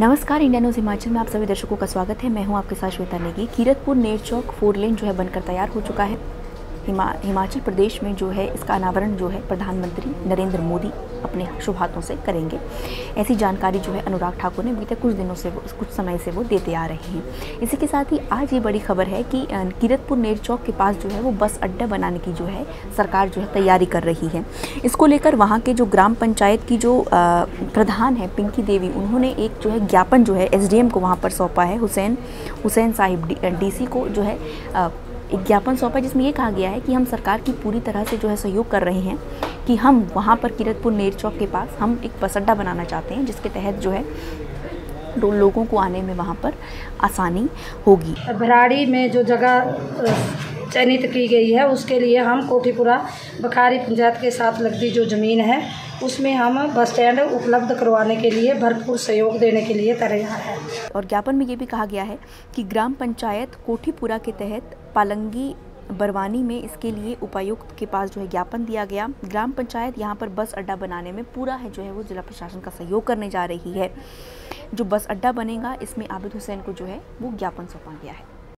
नमस्कार, India news Himachal में आप सभी दर्शकों का स्वागत है। मैं हूँ आपके साथ श्वेता नेगी। कीरतपुर नेर चौक फोर लेन जो है बनकर तैयार हो चुका है। हिमा, हिमाचल प्रदेश में जो है, इसका अनावरण जो है, प्रधानमंत्री नरेंद्र मोदी अपने शुभ हाथों से करेंगे। ऐसी जानकारी जो है, अनुराग ठाकुर ने बीते कुछ दिनों से वो, कुछ समय से वो देते आ रहे हैं। इसी के साथ ही आज ये बड़ी खबर है कि कीरतपुर नेर चौक के पास जो है, वो बस अड्डा बनाने की जो है, सरकार जो है, तैयारी कर रही है। इसको लेकर वहाँ के जो ग्राम पंचायत की जो प्रधान है, पिंकी देवी, उन्होंने एक जो है, ज्ञापन जो है, एसडीएम को वहाँ पर सौंपा है, हुसैन हुसैन साहिब डी को जो है एक ज्ञापन सौंपा जिसमें ये कहा गया है कि हम सरकार की पूरी तरह से जो है सहयोग कर रहे हैं कि हम वहाँ पर किरतपुर नेर चौक के पास हम एक बस अड्डा बनाना चाहते हैं, जिसके तहत जो है लोगों को आने में वहाँ पर आसानी होगी। भराड़ी में जो जगह चयनित की गई है। उसके लिए हम कोठीपुरा बखारी पंचायत के साथ लगती जो ज़मीन है, उसमें हम बस स्टैंड उपलब्ध करवाने के लिए, भरपूर सहयोग देने के लिए तैयार है। और ज्ञापन में ये भी कहा गया है कि ग्राम पंचायत कोठीपुरा के तहत पालंगी बरवानी में इसके लिए उपायुक्त के पास जो है ज्ञापन दिया गया। ग्राम पंचायत यहाँ पर बस अड्डा बनाने में पूरा है जो है वो जिला प्रशासन का सहयोग करने जा रही है। जो बस अड्डा बनेगा, इसमें आबिद हुसैन को जो है वो ज्ञापन सौंपा गया है।